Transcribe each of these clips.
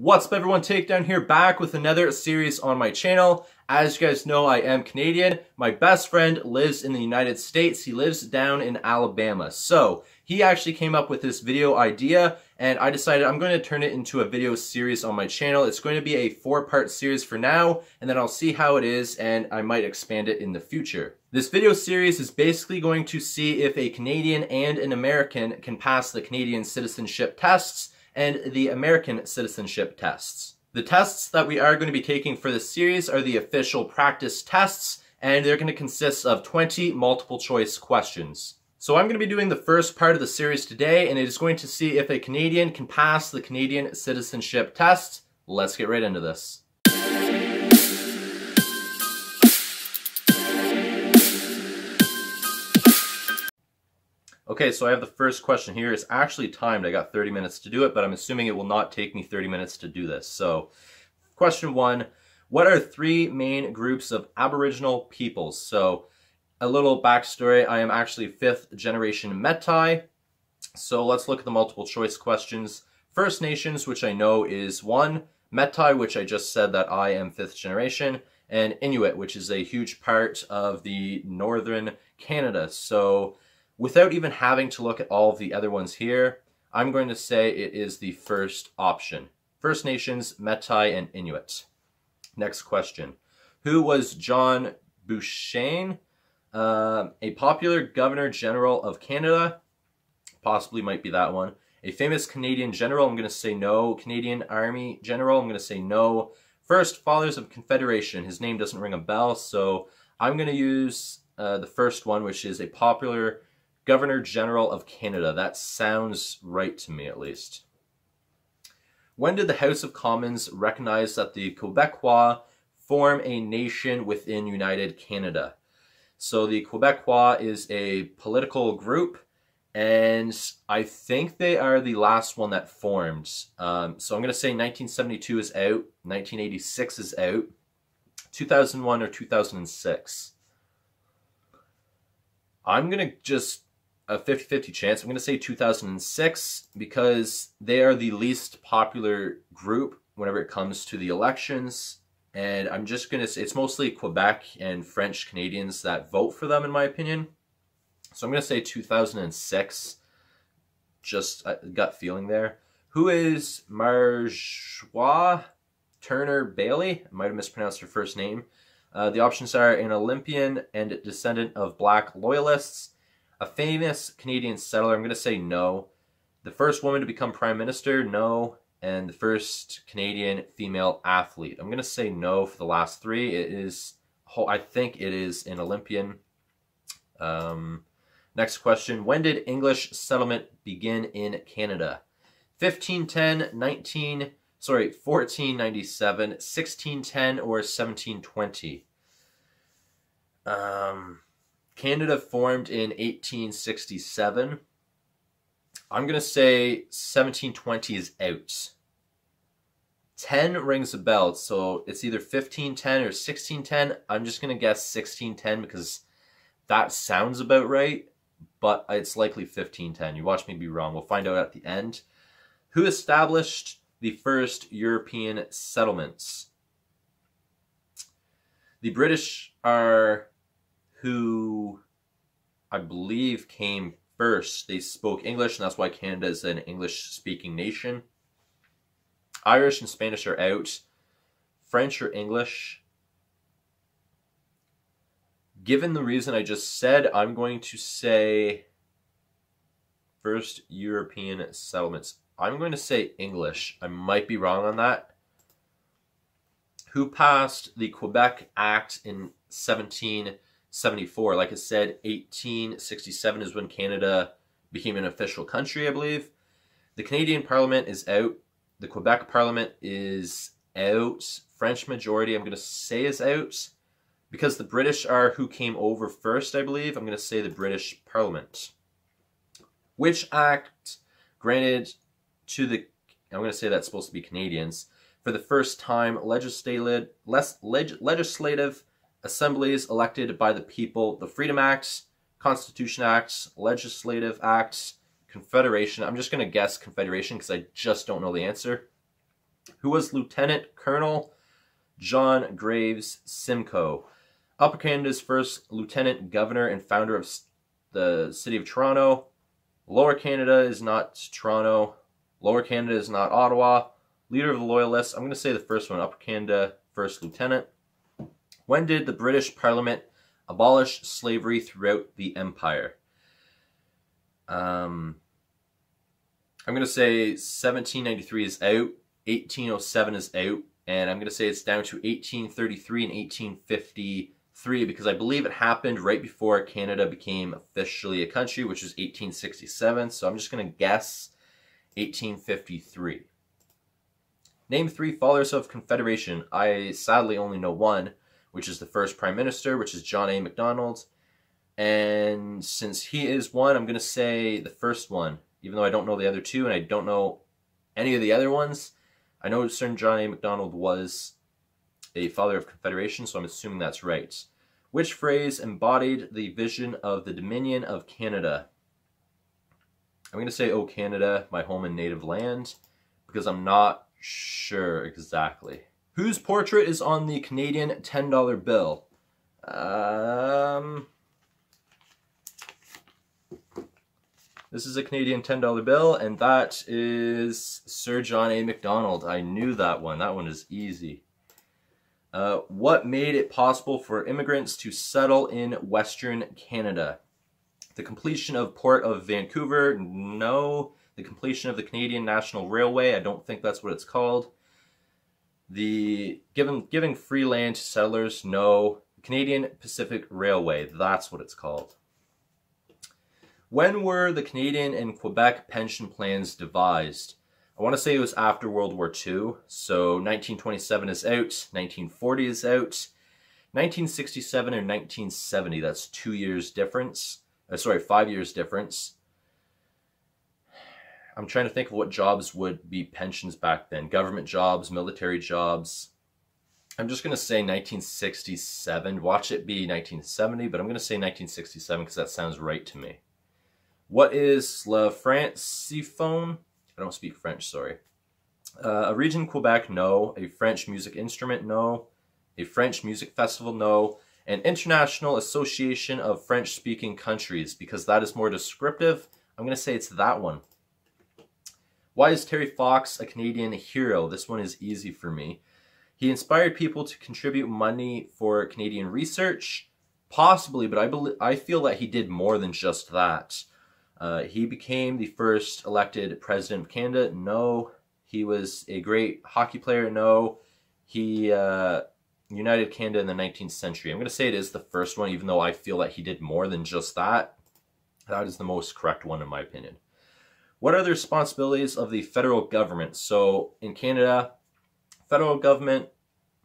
What's up everyone, Takedown here back with another series on my channel. As you guys know, I am Canadian. My best friend lives in the United States. He lives down in Alabama. So, he actually came up with this video idea and I decided I'm going to turn it into a video series on my channel. It's going to be a four-part series for now, and then I'll see how it is and I might expand it in the future. This video series is basically going to see if a Canadian and an American can pass the Canadian citizenship tests and the American citizenship tests. The tests that we are going to be taking for this series are the official practice tests, and they're going to consist of 20 multiple choice questions. So I'm going to be doing the first part of the series today, and it is going to see if a Canadian can pass the Canadian citizenship test. Let's get right into this. Okay, so I have the first question here. It's actually timed. I got 30 minutes to do it, but I'm assuming it will not take me 30 minutes to do this. So, question one, what are three main groups of Aboriginal peoples? So, a little backstory, I am actually fifth generation Metis. So let's look at the multiple choice questions. First Nations, which I know is one, Metis, which I just said that I am fifth generation, and Inuit, which is a huge part of the northern Canada. So Without even having to look at all of the other ones here, I'm going to say it is the first option. First Nations, Metis, and Inuit. Next question. Who was John Buchan? Uh, a popular Governor General of Canada. Possibly might be that one. A famous Canadian general, I'm going to say no. Canadian Army general, I'm going to say no. First, Fathers of Confederation. His name doesn't ring a bell, so I'm going to use uh, the first one, which is a popular Governor General of Canada. That sounds right to me, at least. When did the House of Commons recognize that the Quebecois form a nation within United Canada? So the Quebecois is a political group, and I think they are the last one that formed. Um, so I'm going to say 1972 is out, 1986 is out, 2001 or 2006. I'm going to just a 50-50 chance. I'm going to say 2006 because they are the least popular group whenever it comes to the elections. And I'm just going to say it's mostly Quebec and French Canadians that vote for them, in my opinion. So I'm going to say 2006. Just a gut feeling there. Who is Marjoie Turner Bailey? I might have mispronounced her first name. Uh, the options are an Olympian and descendant of black loyalists, a famous Canadian settler, I'm going to say no. The first woman to become prime minister, no. And the first Canadian female athlete. I'm going to say no for the last three. It is, I think it is an Olympian. Um, next question. When did English settlement begin in Canada? 1510, 19, sorry, 1497, 1610, or 1720? Um, Canada formed in 1867. I'm going to say 1720 is out. 10 rings a bell, so it's either 1510 or 1610. I'm just going to guess 1610 because that sounds about right, but it's likely 1510. You watch me be wrong. We'll find out at the end. Who established the first European settlements? The British are who I believe came first. They spoke English, and that's why Canada is an English speaking nation. Irish and Spanish are out. French or English. Given the reason I just said, I'm going to say first European settlements. I'm going to say English. I might be wrong on that. Who passed the Quebec Act in 17 74. Like I said, 1867 is when Canada became an official country, I believe. The Canadian Parliament is out. The Quebec Parliament is out. French majority, I'm going to say, is out. Because the British are who came over first, I believe, I'm going to say the British Parliament. Which act granted to the, I'm going to say that's supposed to be Canadians, for the first time legislated, less, leg, legislative assemblies elected by the people, the Freedom Acts, Constitution Acts, Legislative Acts, Confederation. I'm just going to guess Confederation because I just don't know the answer. Who was Lieutenant Colonel John Graves Simcoe? Upper Canada's first Lieutenant Governor and founder of the City of Toronto. Lower Canada is not Toronto. Lower Canada is not Ottawa. Leader of the Loyalists. I'm going to say the first one. Upper Canada, First Lieutenant. When did the British Parliament abolish slavery throughout the empire? Um, I'm going to say 1793 is out, 1807 is out, and I'm going to say it's down to 1833 and 1853 because I believe it happened right before Canada became officially a country, which is 1867. So I'm just going to guess 1853. Name three fathers of Confederation. I sadly only know one, which is the first Prime Minister, which is John A. Macdonald. And since he is one, I'm going to say the first one, even though I don't know the other two and I don't know any of the other ones. I know Sir John A. Macdonald was a father of Confederation, so I'm assuming that's right. Which phrase embodied the vision of the Dominion of Canada? I'm going to say, Oh Canada, my home and native land, because I'm not sure exactly. Whose portrait is on the Canadian $10 bill? Um, this is a Canadian $10 bill, and that is Sir John A. Macdonald. I knew that one. That one is easy. Uh, what made it possible for immigrants to settle in Western Canada? The completion of Port of Vancouver? No. The completion of the Canadian National Railway? I don't think that's what it's called. The giving giving free land to settlers? No. Canadian Pacific Railway. That's what it's called. When were the Canadian and Quebec pension plans devised? I want to say it was after World War II. So 1927 is out, 1940 is out, 1967 or 1970. That's two years difference. Uh, sorry, five years difference. I'm trying to think of what jobs would be pensions back then. Government jobs, military jobs. I'm just going to say 1967. Watch it be 1970, but I'm going to say 1967 because that sounds right to me. What is La Franciphone? I don't speak French, sorry. Uh, a region Quebec, no. A French music instrument, no. A French music festival, no. An international association of French speaking countries, because that is more descriptive. I'm going to say it's that one. Why is Terry Fox a Canadian hero? This one is easy for me. He inspired people to contribute money for Canadian research, possibly, but I believe I feel that he did more than just that. Uh, he became the first elected president of Canada. No, he was a great hockey player. No, he uh, united Canada in the 19th century. I'm going to say it is the first one, even though I feel that he did more than just that. That is the most correct one, in my opinion. What are the responsibilities of the federal government? So in Canada, federal government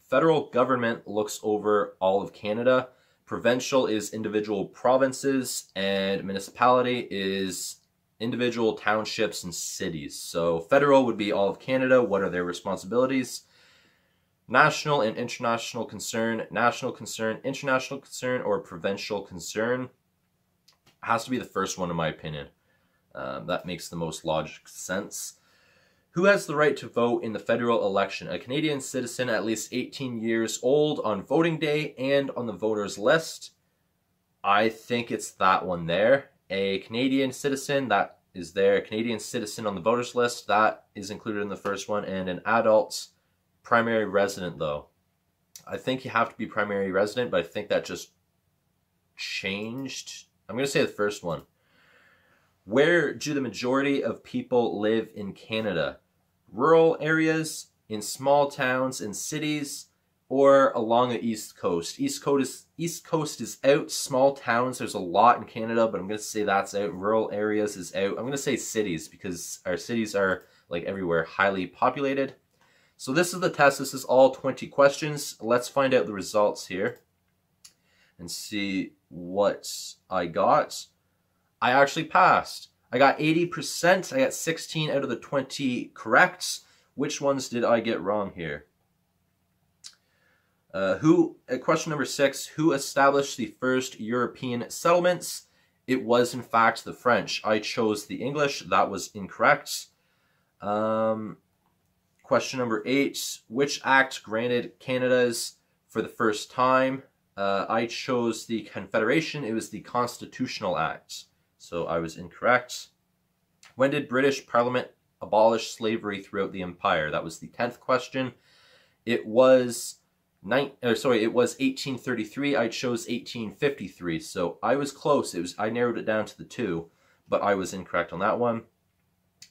federal government looks over all of Canada. Provincial is individual provinces, and municipality is individual townships and cities. So federal would be all of Canada. What are their responsibilities? National and international concern, national concern, international concern, or provincial concern has to be the first one in my opinion. Um, that makes the most logical sense. Who has the right to vote in the federal election? A Canadian citizen at least 18 years old on voting day and on the voters list. I think it's that one there. A Canadian citizen that is there. A Canadian citizen on the voters list that is included in the first one. And an adult primary resident though. I think you have to be primary resident, but I think that just changed. I'm going to say the first one. Where do the majority of people live in Canada? rural areas, in small towns and cities, or along the East Coast. East Coast is East Coast is out. Small towns, there's a lot in Canada, but I'm gonna say that's out. Rural areas is out. I'm gonna say cities because our cities are like everywhere highly populated. So this is the test. This is all 20 questions. Let's find out the results here and see what I got. I actually passed. I got 80%. I got 16 out of the 20 corrects. Which ones did I get wrong here? Uh, who, uh, question number six, who established the first European settlements? It was, in fact, the French. I chose the English. That was incorrect. Um, Question number eight, which act granted Canada's for the first time? Uh, I chose the Confederation. It was the Constitutional Act. So I was incorrect. When did British Parliament abolish slavery throughout the empire? That was the 10th question. It was nine, or sorry, it was 1833. I chose 1853. So I was close. It was I narrowed it down to the two, but I was incorrect on that one.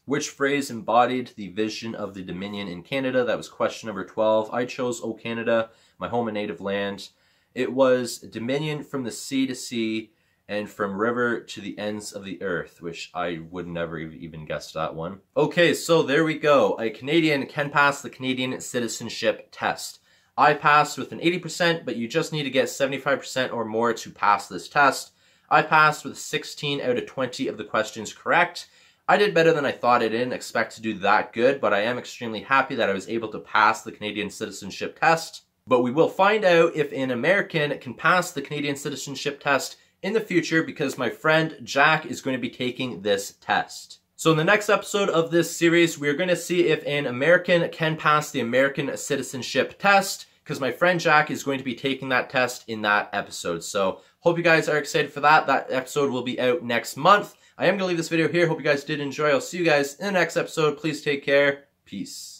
Which phrase embodied the vision of the Dominion in Canada? That was question number 12. I chose O Canada, my home and native land. It was Dominion from the sea to sea and from river to the ends of the earth, which I would never even guess that one. Okay, so there we go. A Canadian can pass the Canadian citizenship test. I passed with an 80%, but you just need to get 75% or more to pass this test. I passed with 16 out of 20 of the questions correct. I did better than I thought I didn't expect to do that good, but I am extremely happy that I was able to pass the Canadian citizenship test. But we will find out if an American can pass the Canadian citizenship test in the future because my friend Jack is going to be taking this test. So in the next episode of this series, we're going to see if an American can pass the American citizenship test because my friend Jack is going to be taking that test in that episode. So hope you guys are excited for that. That episode will be out next month. I am going to leave this video here. Hope you guys did enjoy. I'll see you guys in the next episode. Please take care. Peace.